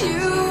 you.